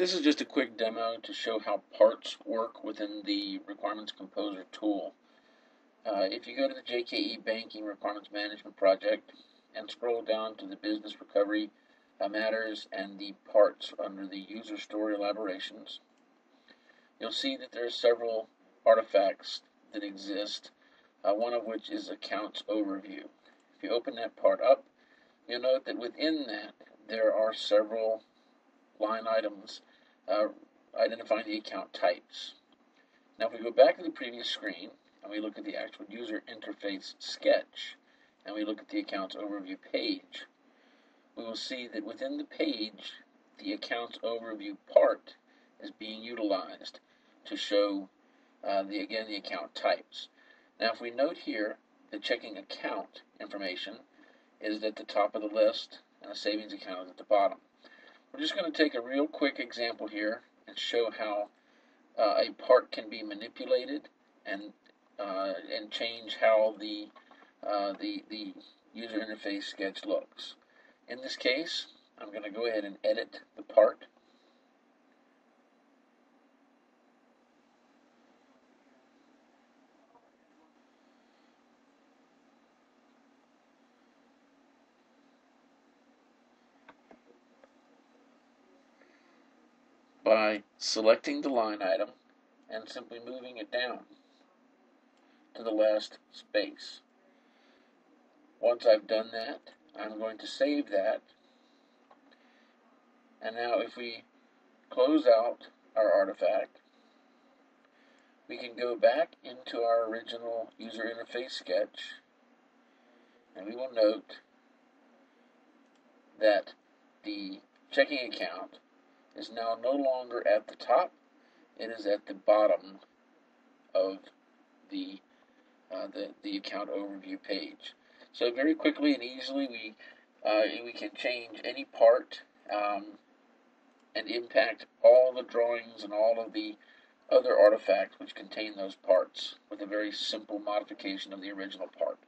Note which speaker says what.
Speaker 1: This is just a quick demo to show how parts work within the Requirements Composer tool. Uh, if you go to the JKE Banking Requirements Management Project and scroll down to the Business Recovery uh, Matters and the parts under the User Story Elaborations, you'll see that there are several artifacts that exist, uh, one of which is Accounts Overview. If you open that part up, you'll note that within that there are several line items uh, identifying the account types. Now if we go back to the previous screen and we look at the actual user interface sketch and we look at the accounts overview page, we will see that within the page the accounts overview part is being utilized to show uh, the again the account types. Now if we note here the checking account information is at the top of the list and the savings account is at the bottom. We're just going to take a real quick example here and show how uh, a part can be manipulated and uh, and change how the uh, the the user interface sketch looks. In this case, I'm going to go ahead and edit the part by selecting the line item and simply moving it down to the last space. Once I've done that, I'm going to save that. And now if we close out our artifact, we can go back into our original user interface sketch and we will note that the checking account is now no longer at the top, it is at the bottom of the, uh, the, the account overview page. So very quickly and easily we, uh, we can change any part um, and impact all the drawings and all of the other artifacts which contain those parts with a very simple modification of the original part.